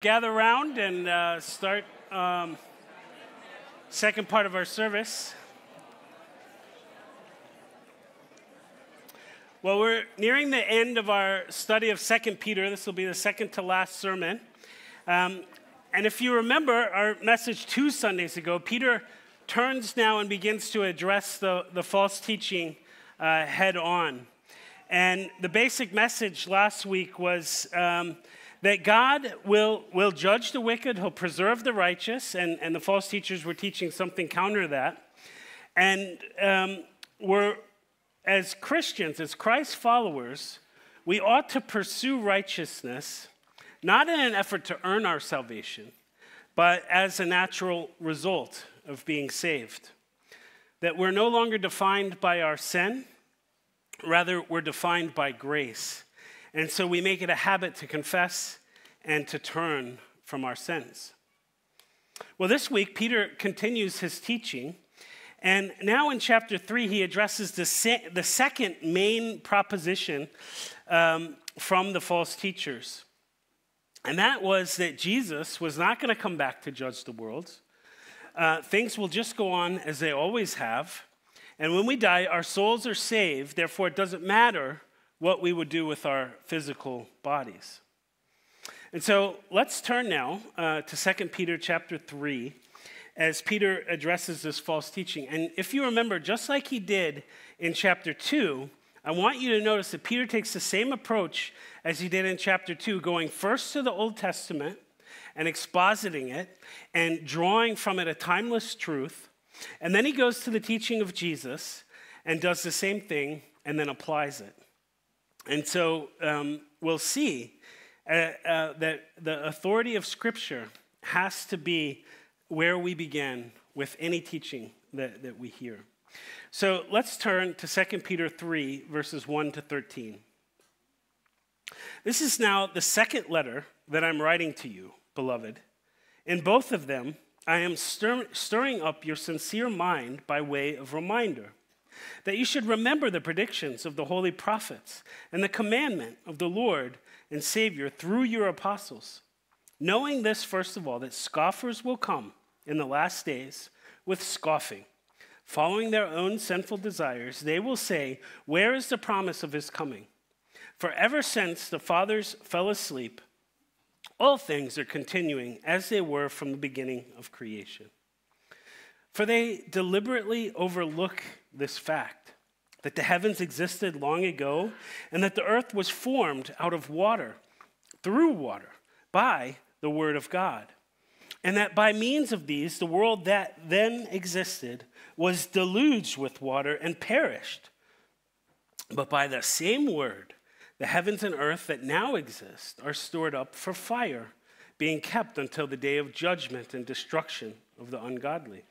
gather around and uh, start um, second part of our service. Well we're nearing the end of our study of second peter. This will be the second to last sermon. Um, and if you remember our message two sundays ago peter turns now and begins to address the, the false teaching uh, head on. And the basic message last week was um, that God will, will judge the wicked, He'll preserve the righteous, and, and the false teachers were teaching something counter to that. And um, we're, as Christians, as Christ followers, we ought to pursue righteousness, not in an effort to earn our salvation, but as a natural result of being saved. That we're no longer defined by our sin, rather, we're defined by grace. And so we make it a habit to confess and to turn from our sins. Well, this week, Peter continues his teaching. And now in chapter 3, he addresses the, se- the second main proposition um, from the false teachers. And that was that Jesus was not going to come back to judge the world. Uh, things will just go on as they always have. And when we die, our souls are saved. Therefore, it doesn't matter what we would do with our physical bodies. And so let's turn now uh, to 2 Peter chapter 3 as Peter addresses this false teaching. And if you remember, just like he did in chapter 2, I want you to notice that Peter takes the same approach as he did in chapter 2, going first to the Old Testament and expositing it and drawing from it a timeless truth. And then he goes to the teaching of Jesus and does the same thing and then applies it. And so um, we'll see uh, uh, that the authority of Scripture has to be where we begin with any teaching that, that we hear. So let's turn to 2 Peter 3, verses 1 to 13. This is now the second letter that I'm writing to you, beloved. In both of them, I am stir- stirring up your sincere mind by way of reminder that you should remember the predictions of the holy prophets and the commandment of the Lord and Savior through your apostles. Knowing this, first of all, that scoffers will come in the last days with scoffing. Following their own sinful desires, they will say, Where is the promise of his coming? For ever since the fathers fell asleep, all things are continuing as they were from the beginning of creation. For they deliberately overlook this fact that the heavens existed long ago and that the earth was formed out of water, through water, by the word of God. And that by means of these, the world that then existed was deluged with water and perished. But by the same word, the heavens and earth that now exist are stored up for fire, being kept until the day of judgment and destruction of the ungodly.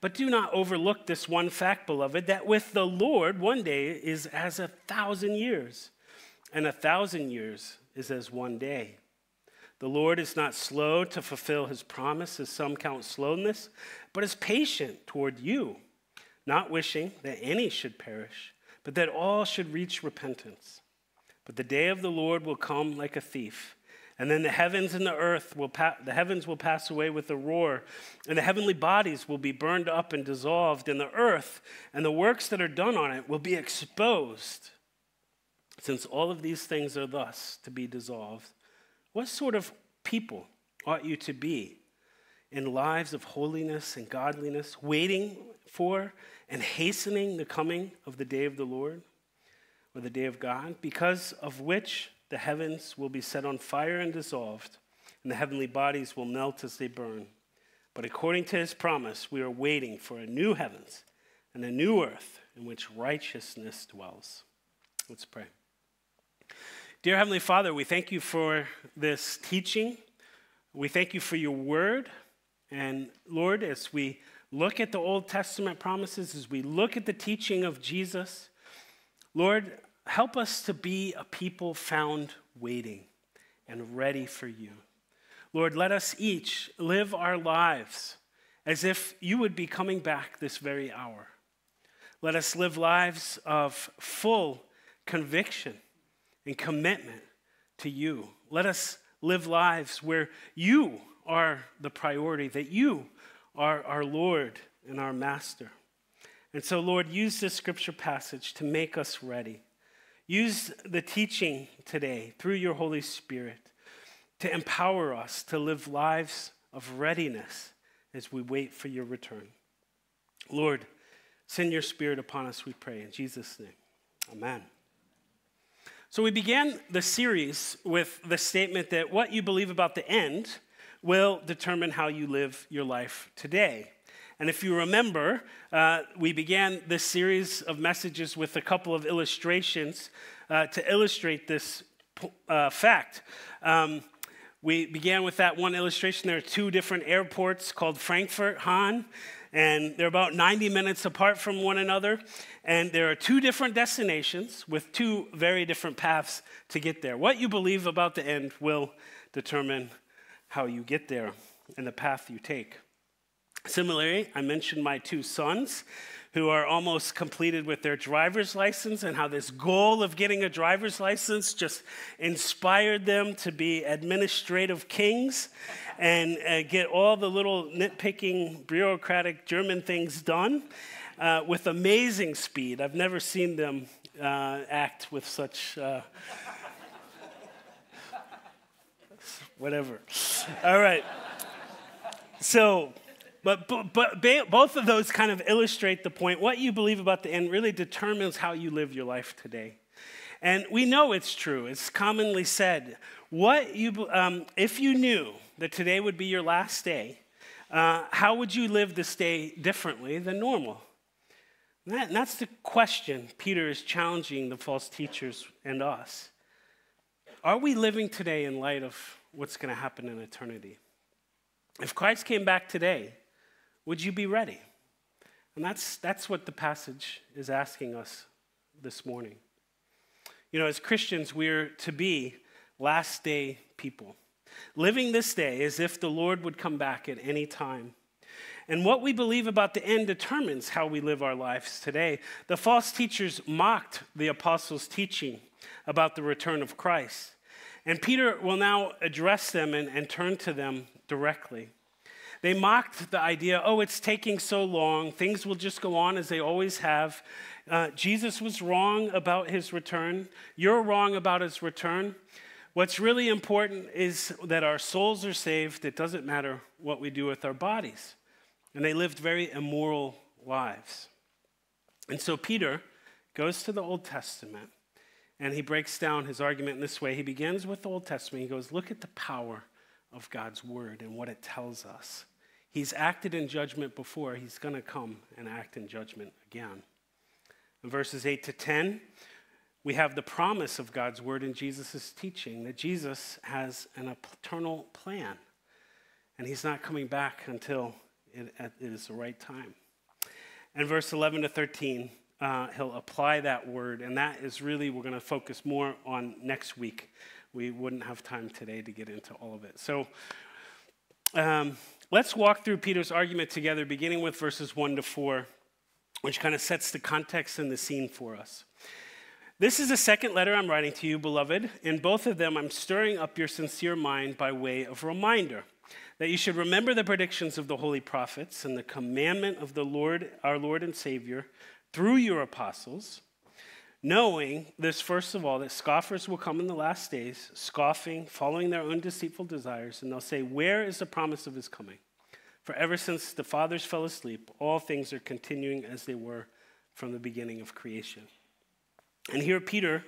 But do not overlook this one fact, beloved, that with the Lord, one day is as a thousand years, and a thousand years is as one day. The Lord is not slow to fulfill his promise, as some count slowness, but is patient toward you, not wishing that any should perish, but that all should reach repentance. But the day of the Lord will come like a thief and then the heavens and the earth will pa- the heavens will pass away with a roar, and the heavenly bodies will be burned up and dissolved, and the earth and the works that are done on it will be exposed. Since all of these things are thus to be dissolved, what sort of people ought you to be in lives of holiness and godliness, waiting for and hastening the coming of the day of the Lord or the day of God, because of which the heavens will be set on fire and dissolved, and the heavenly bodies will melt as they burn. But according to his promise, we are waiting for a new heavens and a new earth in which righteousness dwells. Let's pray. Dear Heavenly Father, we thank you for this teaching. We thank you for your word. And Lord, as we look at the Old Testament promises, as we look at the teaching of Jesus, Lord, help us to be a people found waiting and ready for you. Lord, let us each live our lives as if you would be coming back this very hour. Let us live lives of full conviction and commitment to you. Let us live lives where you are the priority, that you are our Lord and our Master. And so, Lord, use this scripture passage to make us ready. Use the teaching today through your Holy Spirit to empower us to live lives of readiness as we wait for your return. Lord, send your Spirit upon us, we pray. In Jesus' name, amen. So, we began the series with the statement that what you believe about the end will determine how you live your life today. And if you remember, uh, we began this series of messages with a couple of illustrations uh, to illustrate this uh, fact. Um, we began with that one illustration. There are two different airports called Frankfurt, Hahn, and they're about 90 minutes apart from one another. And there are two different destinations with two very different paths to get there. What you believe about the end will determine how you get there and the path you take. Similarly, I mentioned my two sons who are almost completed with their driver's license and how this goal of getting a driver's license just inspired them to be administrative kings and uh, get all the little nitpicking bureaucratic German things done uh, with amazing speed. I've never seen them uh, act with such. Uh, whatever. All right. So, but, but, but both of those kind of illustrate the point. What you believe about the end really determines how you live your life today. And we know it's true. It's commonly said. What you, um, if you knew that today would be your last day, uh, how would you live this day differently than normal? And, that, and that's the question Peter is challenging the false teachers and us. Are we living today in light of what's going to happen in eternity? If Christ came back today, would you be ready? And that's, that's what the passage is asking us this morning. You know, as Christians, we're to be last day people, living this day as if the Lord would come back at any time. And what we believe about the end determines how we live our lives today. The false teachers mocked the apostles' teaching about the return of Christ. And Peter will now address them and, and turn to them directly. They mocked the idea, oh, it's taking so long. Things will just go on as they always have. Uh, Jesus was wrong about his return. You're wrong about his return. What's really important is that our souls are saved. It doesn't matter what we do with our bodies. And they lived very immoral lives. And so Peter goes to the Old Testament and he breaks down his argument in this way. He begins with the Old Testament. He goes, Look at the power of God's word and what it tells us. He's acted in judgment before, he's going to come and act in judgment again. In verses 8 to 10, we have the promise of God's word in Jesus' teaching that Jesus has an eternal plan, and he's not coming back until it, it is the right time. And verse 11 to 13, uh, he'll apply that word, and that is really, we're going to focus more on next week we wouldn't have time today to get into all of it. So um, let's walk through Peter's argument together, beginning with verses 1 to 4, which kind of sets the context and the scene for us. This is the second letter I'm writing to you, beloved. In both of them, I'm stirring up your sincere mind by way of reminder that you should remember the predictions of the holy prophets and the commandment of the Lord, our Lord and Savior, through your apostles Knowing this, first of all, that scoffers will come in the last days, scoffing, following their own deceitful desires, and they'll say, Where is the promise of his coming? For ever since the fathers fell asleep, all things are continuing as they were from the beginning of creation. And here Peter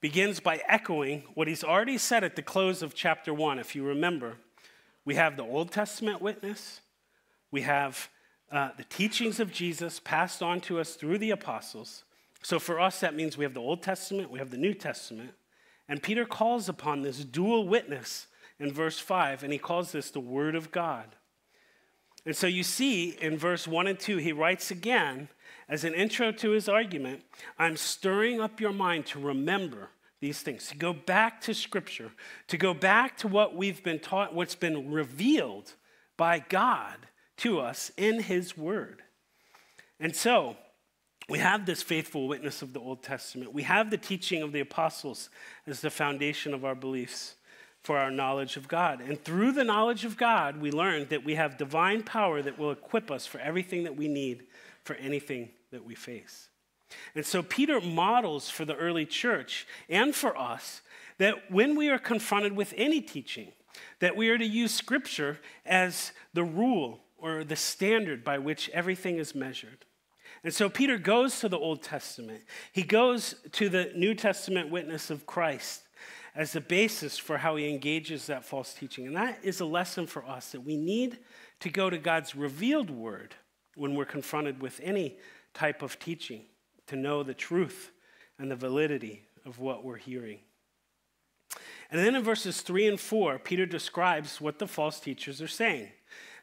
begins by echoing what he's already said at the close of chapter 1. If you remember, we have the Old Testament witness, we have uh, the teachings of Jesus passed on to us through the apostles. So for us, that means we have the Old Testament, we have the New Testament. And Peter calls upon this dual witness in verse 5, and he calls this the Word of God. And so you see in verse 1 and 2, he writes again, as an intro to his argument, I'm stirring up your mind to remember these things, to go back to Scripture, to go back to what we've been taught, what's been revealed by God to us in his Word. And so, we have this faithful witness of the Old Testament. We have the teaching of the apostles as the foundation of our beliefs for our knowledge of God. And through the knowledge of God, we learned that we have divine power that will equip us for everything that we need for anything that we face. And so Peter models for the early church and for us that when we are confronted with any teaching, that we are to use scripture as the rule or the standard by which everything is measured. And so Peter goes to the Old Testament. He goes to the New Testament witness of Christ as the basis for how he engages that false teaching. And that is a lesson for us that we need to go to God's revealed word when we're confronted with any type of teaching to know the truth and the validity of what we're hearing. And then in verses 3 and 4, Peter describes what the false teachers are saying.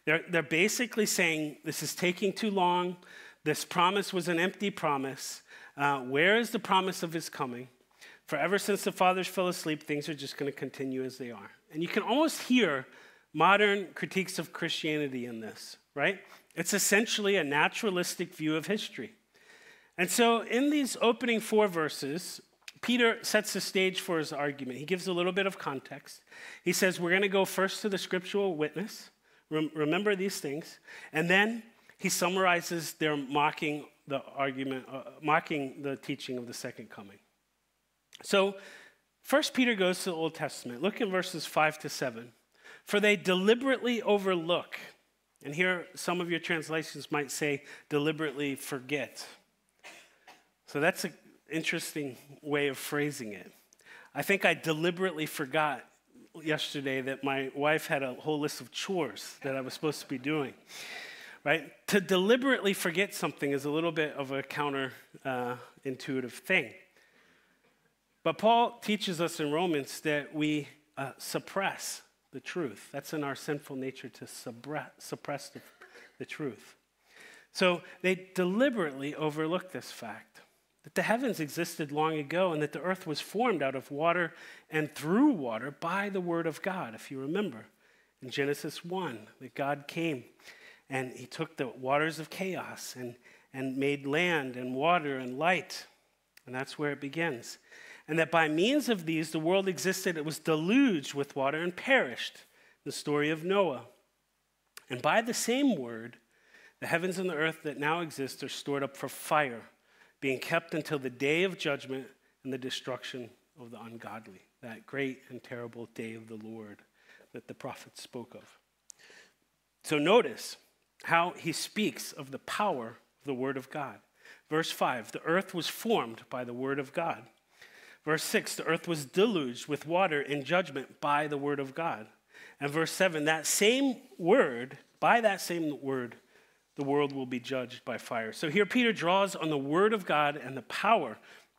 They're, they're basically saying this is taking too long. This promise was an empty promise. Uh, where is the promise of his coming? For ever since the fathers fell asleep, things are just going to continue as they are. And you can almost hear modern critiques of Christianity in this, right? It's essentially a naturalistic view of history. And so, in these opening four verses, Peter sets the stage for his argument. He gives a little bit of context. He says, We're going to go first to the scriptural witness. remember these things. And then he summarizes their mocking the argument, uh, mocking the teaching of the second coming. So, First Peter goes to the Old Testament. Look in verses 5 to 7. For they deliberately overlook, and here some of your translations might say deliberately forget. So that's an interesting way of phrasing it. I think I deliberately forgot yesterday that my wife had a whole list of chores that I was supposed to be doing. Right? To deliberately forget something is a little bit of a counterintuitive uh, thing. But Paul teaches us in Romans that we uh, suppress the truth. That's in our sinful nature to suppress the, the truth. So they deliberately overlook this fact that the heavens existed long ago and that the earth was formed out of water and through water by the word of God, if you remember in Genesis 1, that God came and he took the waters of chaos and, and made land and water and light. And that's where it begins and that by means of these the world existed, it was deluged with water and perished. The story of Noah. And by the same word, the heavens and the earth that now exist are stored up for fire, being kept until the day of judgment and the destruction of the ungodly, that great and terrible day of the Lord that the prophets spoke of. So notice how he speaks of the power of the word of God. Verse 5 the earth was formed by the word of God. Verse 6 the earth was deluged with water in judgment by the word of God. And verse 7 that same word, by that same word, the world will be judged by fire. So here Peter draws on the word of God and the power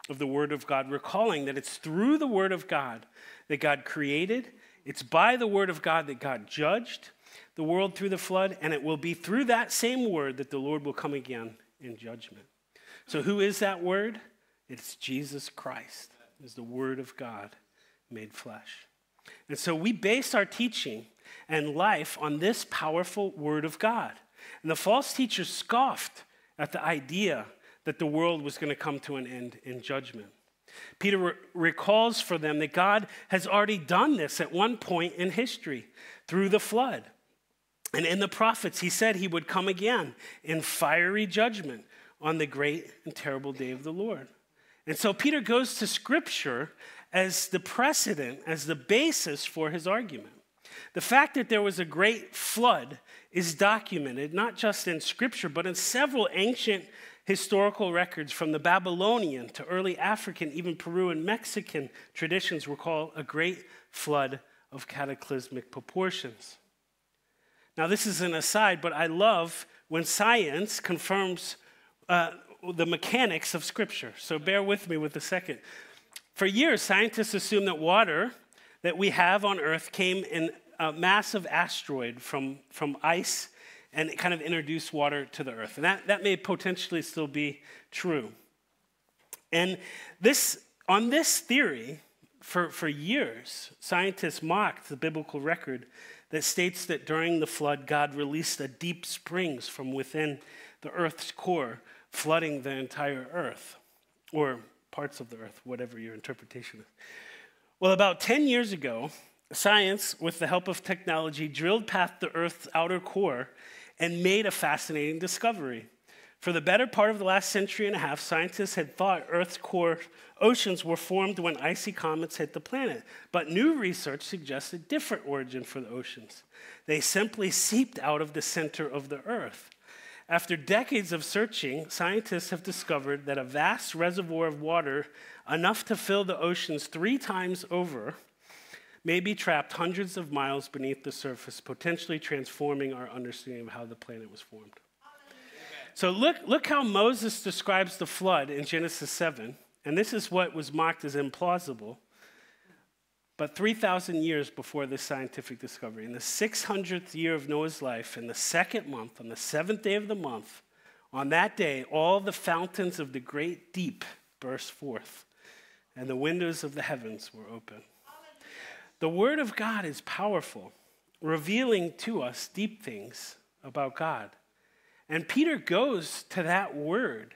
of the word of God, recalling that it's through the word of God that God created, it's by the word of God that God judged the world through the flood, and it will be through that same word that the Lord will come again in judgment. So, who is that word? It's Jesus Christ is the Word of God made flesh. And so we base our teaching and life on this powerful Word of God. And the false teachers scoffed at the idea that the world was going to come to an end in judgment. Peter re- recalls for them that God has already done this at one point in history through the flood. And in the prophets, he said he would come again in fiery judgment on the great and terrible day of the Lord. And so Peter goes to Scripture as the precedent, as the basis for his argument. The fact that there was a great flood is documented not just in Scripture, but in several ancient historical records from the Babylonian to early African, even Peru and Mexican traditions recall a great flood of cataclysmic proportions. Now, this is an aside, but I love when science confirms uh, the mechanics of Scripture. So bear with me with a second. For years, scientists assumed that water that we have on Earth came in a massive asteroid from, from ice and it kind of introduced water to the Earth. And that, that may potentially still be true. And this, on this theory, for, for years, scientists mocked the biblical record that states that during the flood, God released a deep springs from within the Earth's core flooding the entire earth, or parts of the earth, whatever your interpretation is. Well, about 10 years ago, science, with the help of technology, drilled past the Earth's outer core and made a fascinating discovery. For the better part of the last century and a half, scientists had thought Earth's core oceans were formed when icy comets hit the planet. But new research suggests a different origin for the oceans. They simply seeped out of the center of the Earth. After decades of searching, scientists have discovered that a vast reservoir of water, enough to fill the oceans three times over, may be trapped hundreds of miles beneath the surface, potentially transforming our understanding of how the planet was formed. So look, look how Moses describes the flood in Genesis 7. And this is what was mocked as implausible. But 3,000 years before this scientific discovery, in the 600th year of Noah's life, in the second month, on the seventh day of the month, on that day, all the fountains of the great deep burst forth, and the windows of the heavens were open. The Word of God is powerful, revealing to us deep things about God. And Peter goes to that Word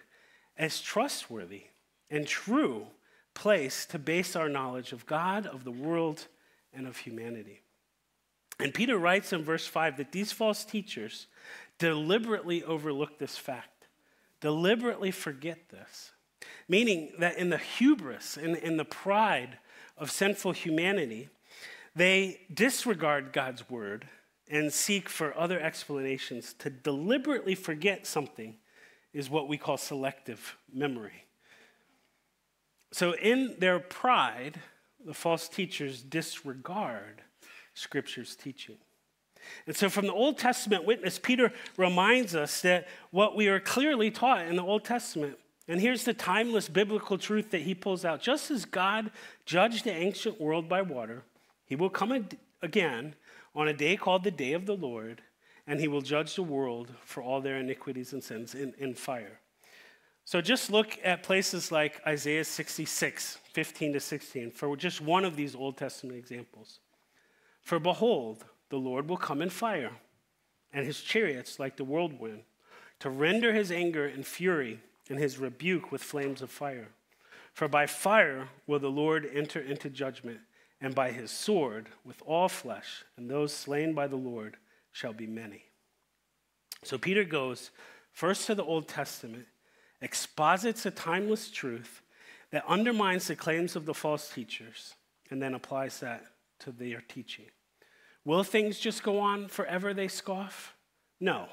as trustworthy and true place to base our knowledge of God, of the world, and of humanity. And Peter writes in verse 5 that these false teachers deliberately overlook this fact, deliberately forget this, meaning that in the hubris and in the pride of sinful humanity, they disregard God's word and seek for other explanations. To deliberately forget something is what we call selective memory. So, in their pride, the false teachers disregard Scripture's teaching. And so, from the Old Testament witness, Peter reminds us that what we are clearly taught in the Old Testament. And here's the timeless biblical truth that he pulls out. Just as God judged the ancient world by water, he will come again on a day called the day of the Lord, and he will judge the world for all their iniquities and sins in, in fire. So just look at places like Isaiah 66, 15 to 16, for just one of these Old Testament examples. For behold, the Lord will come in fire, and his chariots like the whirlwind, to render his anger and fury and his rebuke with flames of fire. For by fire will the Lord enter into judgment and by his sword with all flesh, and those slain by the Lord shall be many. So Peter goes first to the Old Testament, exposits a timeless truth that undermines the claims of the false teachers, and then applies that to their teaching. Will things just go on forever, they scoff? No,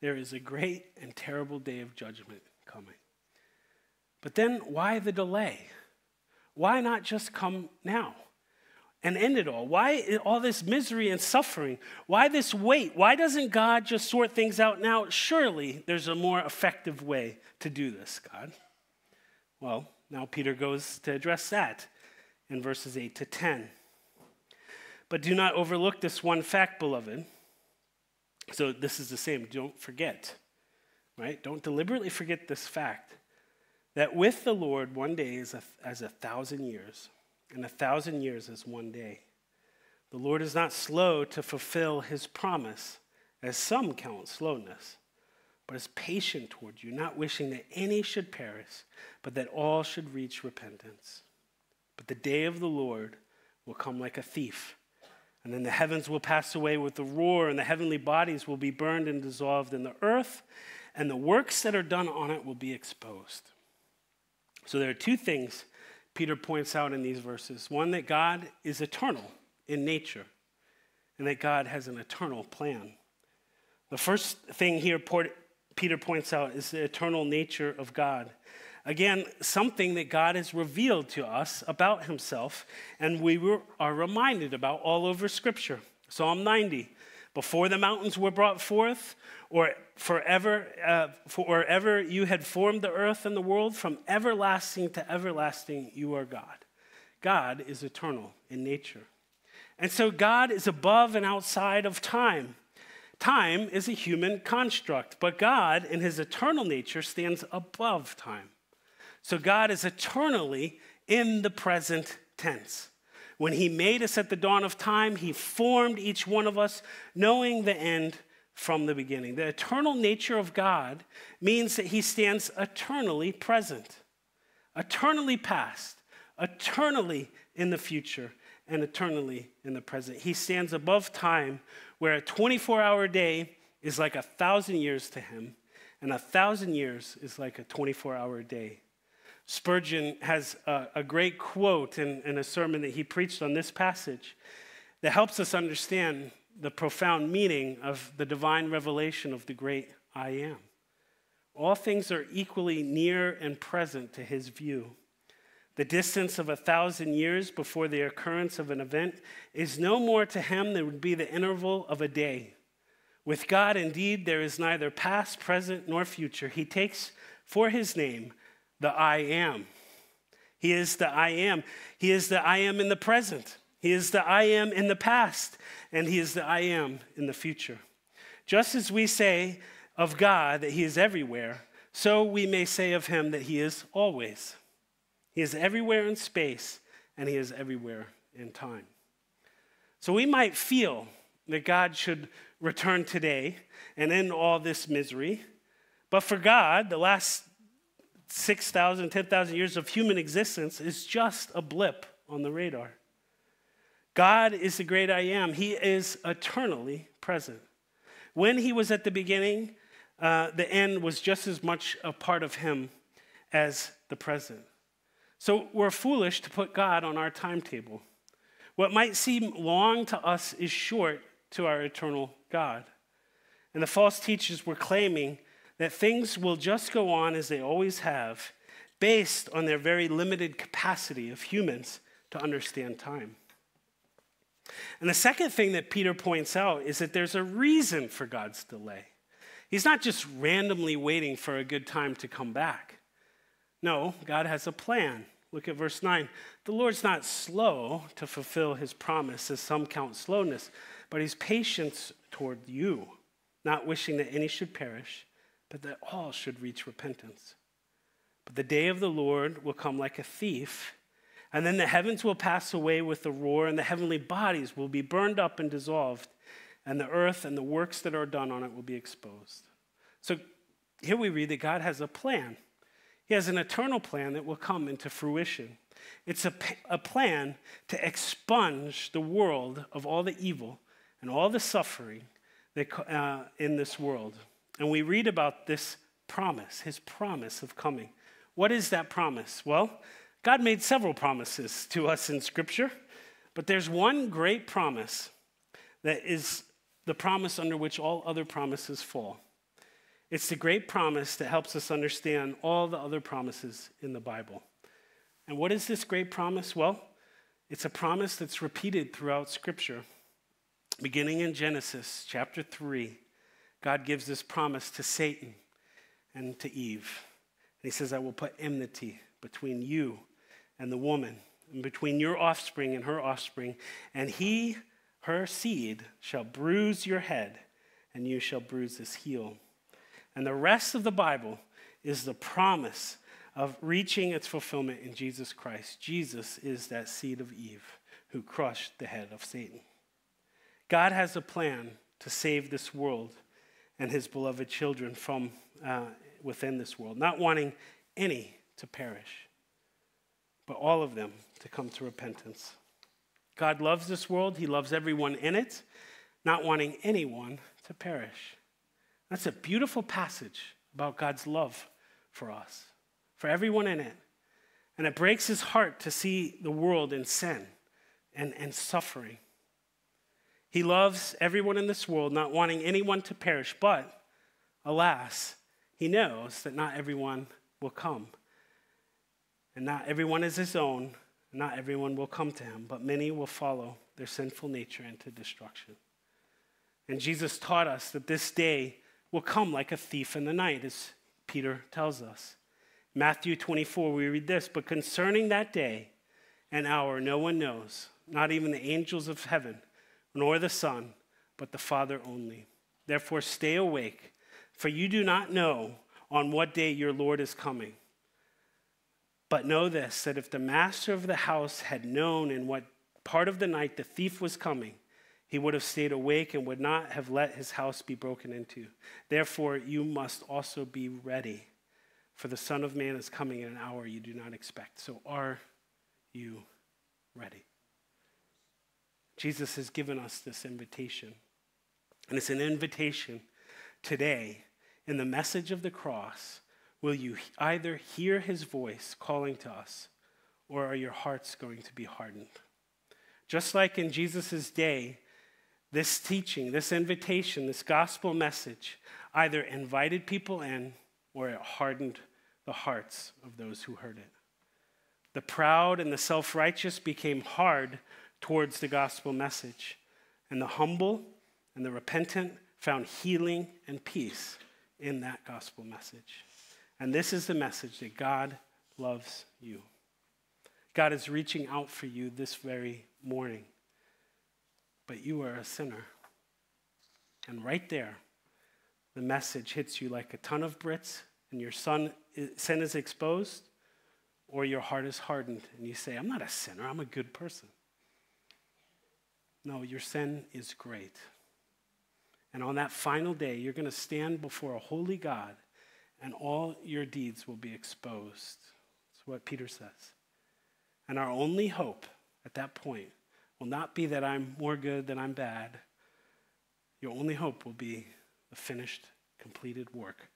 there is a great and terrible day of judgment coming. But then why the delay? Why not just come now? And end it all? Why all this misery and suffering? Why this wait? Why doesn't God just sort things out now? Surely there's a more effective way to do this, God. Well, now Peter goes to address that in verses 8 to 10. But do not overlook this one fact, beloved. So this is the same. Don't forget, right? Don't deliberately forget this fact that with the Lord, one day is as a thousand years and a thousand years as one day. The Lord is not slow to fulfill his promise, as some count slowness, but is patient toward you, not wishing that any should perish, but that all should reach repentance. But the day of the Lord will come like a thief. And then the heavens will pass away with a roar, and the heavenly bodies will be burned and dissolved in the earth, and the works that are done on it will be exposed. So there are two things Peter points out in these verses one, that God is eternal in nature, and that God has an eternal plan. The first thing here Peter points out is the eternal nature of God. Again, something that God has revealed to us about himself, and we are reminded about all over Scripture. Psalm 90 Before the mountains were brought forth, or forever, uh, forever you had formed the earth and the world, from everlasting to everlasting, you are God. God is eternal in nature. And so God is above and outside of time. Time is a human construct, but God, in his eternal nature, stands above time. So God is eternally in the present tense. When he made us at the dawn of time, he formed each one of us, knowing the end from the beginning. The eternal nature of God means that he stands eternally present, eternally past, eternally in the future, and eternally in the present. He stands above time, where a 24 hour day is like a thousand years to him, and a thousand years is like a 24 hour day. Spurgeon has a, a great quote in, in a sermon that he preached on this passage that helps us understand the profound meaning of the divine revelation of the great I am. All things are equally near and present to his view. The distance of a thousand years before the occurrence of an event is no more to him than would be the interval of a day. With God, indeed, there is neither past, present, nor future. He takes for his name the I am. He is the I am. He is the I am in the present. He is the I am in the past. And he is the I am in the future. Just as we say of God that he is everywhere, so we may say of him that he is always. He is everywhere in space, and he is everywhere in time. So we might feel that God should return today and end all this misery. But for God, the last 6,000, 10,000 years of human existence is just a blip on the radar. God is the great I am. He is eternally present. When he was at the beginning, uh, the end was just as much a part of him as the present. So we're foolish to put God on our timetable. What might seem long to us is short to our eternal God. And the false teachers were claiming that things will just go on as they always have, based on their very limited capacity of humans to understand time. And the second thing that Peter points out is that there's a reason for God's delay. He's not just randomly waiting for a good time to come back. No, God has a plan. Look at verse 9. The Lord's not slow to fulfill his promise, as some count slowness, but he's patient toward you, not wishing that any should perish, but that all should reach repentance. But the day of the Lord will come like a thief, and then the heavens will pass away with a roar, and the heavenly bodies will be burned up and dissolved, and the earth and the works that are done on it will be exposed. So here we read that God has a plan. He has an eternal plan that will come into fruition. It's a, a plan to expunge the world of all the evil and all the suffering that, uh, in this world. And we read about this promise, his promise of coming. What is that promise? Well, God made several promises to us in Scripture, but there's one great promise that is the promise under which all other promises fall. It's the great promise that helps us understand all the other promises in the Bible. And what is this great promise? Well, it's a promise that's repeated throughout Scripture. Beginning in Genesis chapter 3, God gives this promise to Satan and to Eve. And he says, I will put enmity between you and the woman, and between your offspring and her offspring, and he, her seed, shall bruise your head, and you shall bruise his heel. And the rest of the Bible is the promise of reaching its fulfillment in Jesus Christ. Jesus is that seed of Eve who crushed the head of Satan. God has a plan to save this world and his beloved children from uh, within this world, not wanting any to perish, but all of them to come to repentance. God loves this world, he loves everyone in it, not wanting anyone to perish. That's a beautiful passage about God's love for us, for everyone in it. And it breaks his heart to see the world in sin and, and suffering. He loves everyone in this world, not wanting anyone to perish, but alas, he knows that not everyone will come. And not everyone is his own, not everyone will come to him, but many will follow their sinful nature into destruction. And Jesus taught us that this day will come like a thief in the night, as Peter tells us. Matthew 24, we read this But concerning that day and hour, no one knows, not even the angels of heaven nor the Son, but the Father only. Therefore, stay awake, for you do not know on what day your Lord is coming. But know this that if the master of the house had known in what part of the night the thief was coming, he would have stayed awake and would not have let his house be broken into. Therefore, you must also be ready, for the Son of Man is coming in an hour you do not expect. So, are you ready? Jesus has given us this invitation. And it's an invitation today in the message of the cross. Will you either hear his voice calling to us, or are your hearts going to be hardened? Just like in Jesus' day, this teaching, this invitation, this gospel message either invited people in or it hardened the hearts of those who heard it. The proud and the self righteous became hard towards the gospel message, and the humble and the repentant found healing and peace in that gospel message. And this is the message that God loves you. God is reaching out for you this very morning. But you are a sinner. And right there, the message hits you like a ton of Brits, and your son, sin is exposed, or your heart is hardened, and you say, I'm not a sinner, I'm a good person. No, your sin is great. And on that final day, you're going to stand before a holy God, and all your deeds will be exposed. That's what Peter says. And our only hope at that point will not be that I'm more good than I'm bad. Your only hope will be the finished, completed work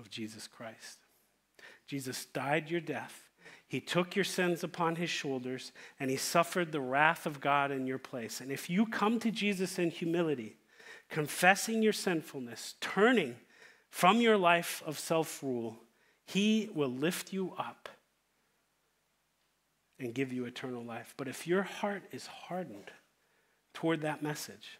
of Jesus Christ. Jesus died your death. He took your sins upon his shoulders and he suffered the wrath of God in your place. And if you come to Jesus in humility, confessing your sinfulness, turning from your life of self rule, he will lift you up and give you eternal life. But if your heart is hardened toward that message,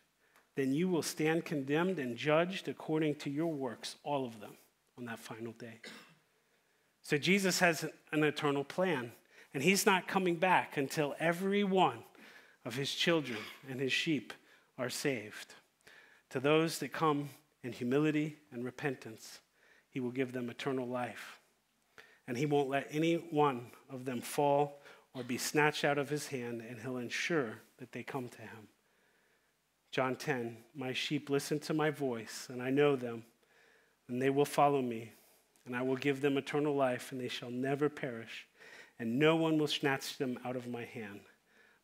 then you will stand condemned and judged according to your works, all of them, on that final day. So Jesus has an eternal plan, and he's not coming back until every one of his children and his sheep are saved. To those that come in humility and repentance, he will give them eternal life. And he won't let any one of them fall or be snatched out of his hand, and he'll ensure that they come to him. John 10 My sheep listen to my voice, and I know them, and they will follow me, and I will give them eternal life, and they shall never perish, and no one will snatch them out of my hand.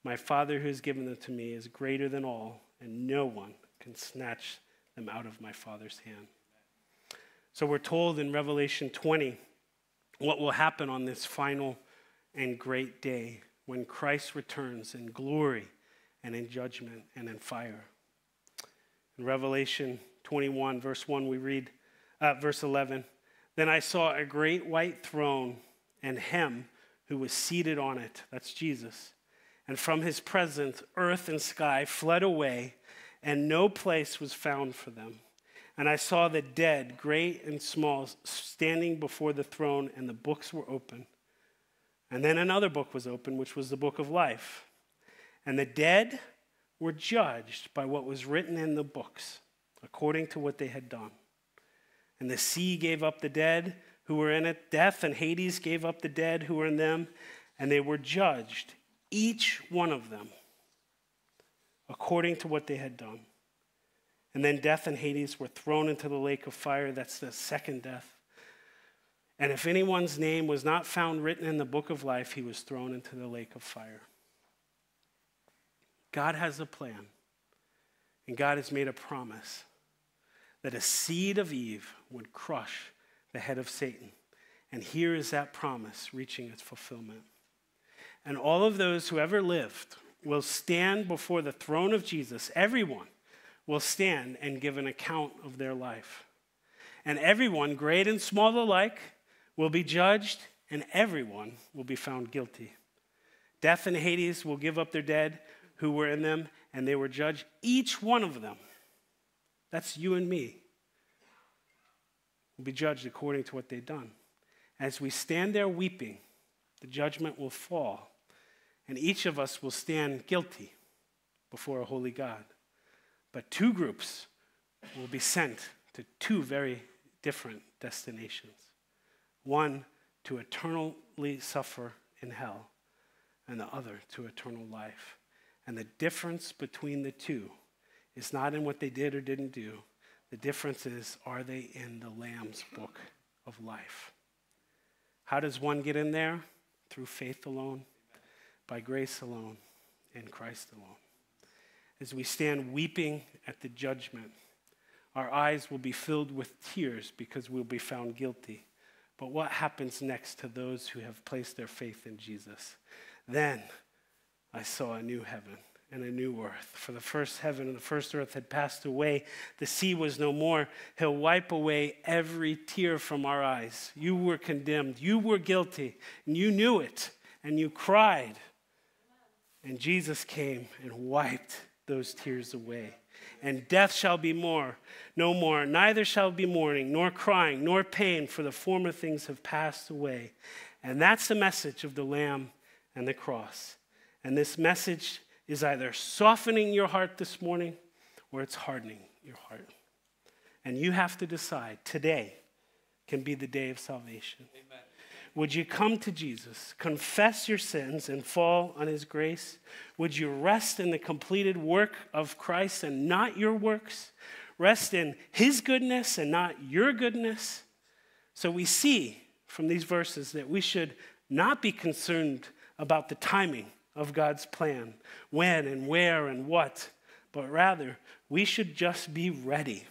My Father who has given them to me is greater than all, and no one can snatch them out of my Father's hand. So we're told in Revelation 20 what will happen on this final and great day when Christ returns in glory and in judgment and in fire. In Revelation 21, verse 1, we read, uh, verse 11, Then I saw a great white throne and him who was seated on it. That's Jesus. And from his presence, earth and sky fled away, and no place was found for them. And I saw the dead, great and small, standing before the throne, and the books were open. And then another book was opened, which was the book of life. And the dead were judged by what was written in the books, according to what they had done. And the sea gave up the dead who were in it, death and Hades gave up the dead who were in them, and they were judged, each one of them, according to what they had done. And then death and Hades were thrown into the lake of fire. That's the second death. And if anyone's name was not found written in the book of life, he was thrown into the lake of fire. God has a plan, and God has made a promise that a seed of Eve would crush the head of Satan. And here is that promise reaching its fulfillment. And all of those who ever lived will stand before the throne of Jesus. Everyone will stand and give an account of their life. And everyone, great and small alike, will be judged, and everyone will be found guilty. Death and Hades will give up their dead who were in them, and they were judged, each one of them. That's you and me. Will be judged according to what they've done. As we stand there weeping, the judgment will fall, and each of us will stand guilty before a holy God. But two groups will be sent to two very different destinations one to eternally suffer in hell, and the other to eternal life. And the difference between the two is not in what they did or didn't do. The difference is, are they in the Lamb's book of life? How does one get in there? Through faith alone, by grace alone, in Christ alone. as we stand weeping at the judgment. Our eyes will be filled with tears because we'll be found guilty. But what happens next to those who have placed their faith in Jesus? Then I saw a new heaven and a new earth. For the first heaven and the first earth had passed away. The sea was no more. He'll wipe away every tear from our eyes. You were condemned. You were guilty. And you knew it. And you cried. And Jesus came and wiped those tears away. And death shall be more, no more. Neither shall be mourning, nor crying, nor pain, for the former things have passed away. And that's the message of the Lamb and the cross. And this message is either softening your heart this morning or it's hardening your heart. And you have to decide today can be the day of salvation. Amen. Would you come to Jesus, confess your sins, and fall on his grace? Would you rest in the completed work of Christ and not your works? Rest in his goodness and not your goodness? So we see from these verses that we should not be concerned about the timing of God's plan, when and where and what, but rather we should just be ready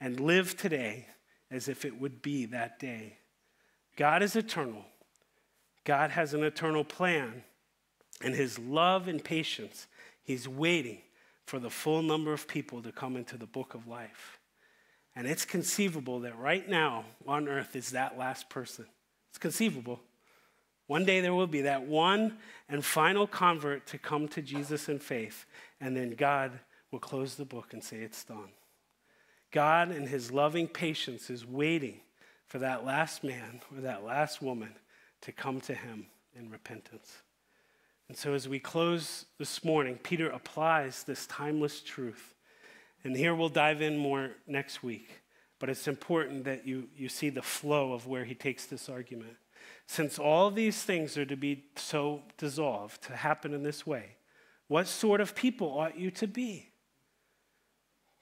and live today as if it would be that day. God is eternal. God has an eternal plan. And his love and patience, he's waiting for the full number of people to come into the book of life. And it's conceivable that right now on earth is that last person. It's conceivable. One day there will be that one and final convert to come to Jesus in faith, and then God will close the book and say, It's done. God, in his loving patience, is waiting for that last man or that last woman to come to him in repentance. And so, as we close this morning, Peter applies this timeless truth. And here we'll dive in more next week. But it's important that you, you see the flow of where he takes this argument. Since all these things are to be so dissolved, to happen in this way, what sort of people ought you to be?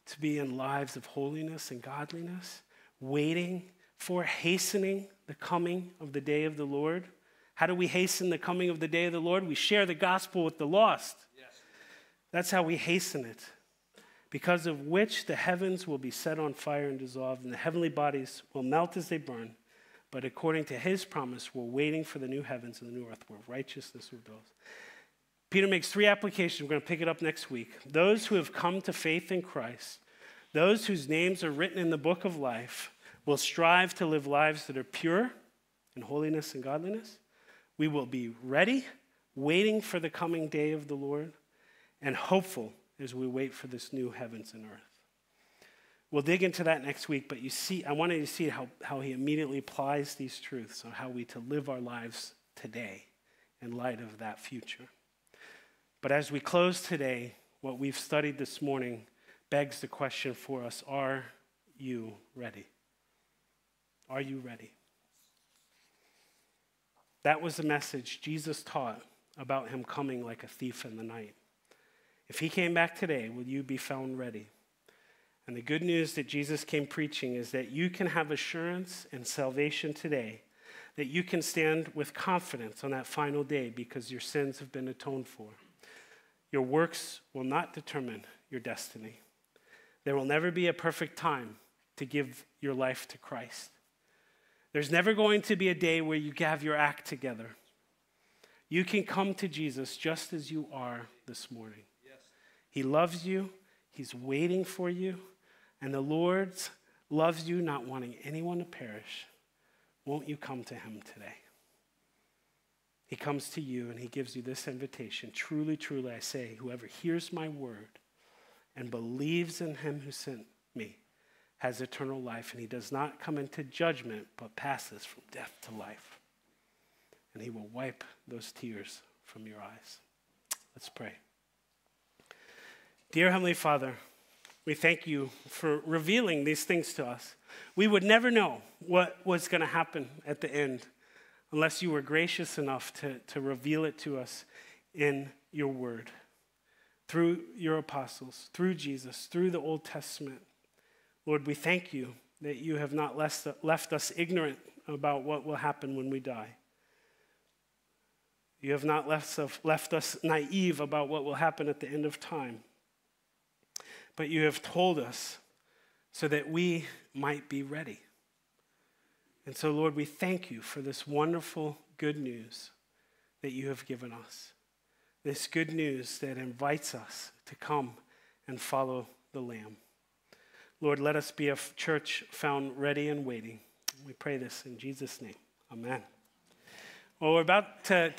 To be in lives of holiness and godliness, waiting for, hastening the coming of the day of the Lord. How do we hasten the coming of the day of the Lord? We share the gospel with the lost. Yes. That's how we hasten it. Because of which the heavens will be set on fire and dissolved, and the heavenly bodies will melt as they burn. But according to his promise, we're waiting for the new heavens and the new earth where righteousness will dwell. Peter makes three applications. We're going to pick it up next week. Those who have come to faith in Christ, those whose names are written in the book of life, will strive to live lives that are pure in holiness and godliness. We will be ready, waiting for the coming day of the Lord, and hopeful as we wait for this new heavens and earth. We'll dig into that next week, but you see, I wanted to see how, how he immediately applies these truths on how we to live our lives today in light of that future. But as we close today, what we've studied this morning begs the question for us Are you ready? Are you ready? That was the message Jesus taught about him coming like a thief in the night. If he came back today, will you be found ready? And the good news that Jesus came preaching is that you can have assurance and salvation today, that you can stand with confidence on that final day because your sins have been atoned for. Your works will not determine your destiny. There will never be a perfect time to give your life to Christ. There's never going to be a day where you have your act together. You can come to Jesus just as you are this morning. Yes. He loves you, He's waiting for you. And the Lord loves you, not wanting anyone to perish. Won't you come to him today? He comes to you and he gives you this invitation. Truly, truly, I say, whoever hears my word and believes in him who sent me has eternal life, and he does not come into judgment, but passes from death to life. And he will wipe those tears from your eyes. Let's pray. Dear Heavenly Father, we thank you for revealing these things to us. We would never know what was going to happen at the end unless you were gracious enough to, to reveal it to us in your word, through your apostles, through Jesus, through the Old Testament. Lord, we thank you that you have not left, us ignorant about what will happen when we die. You have not left us naive about what will happen at the end of time. But you have told us so that we might be ready. And so, Lord, we thank you for this wonderful good news that you have given us. This good news that invites us to come and follow the Lamb. Lord, let us be a church found ready and waiting. We pray this in Jesus' name. Amen. Well, we're about to take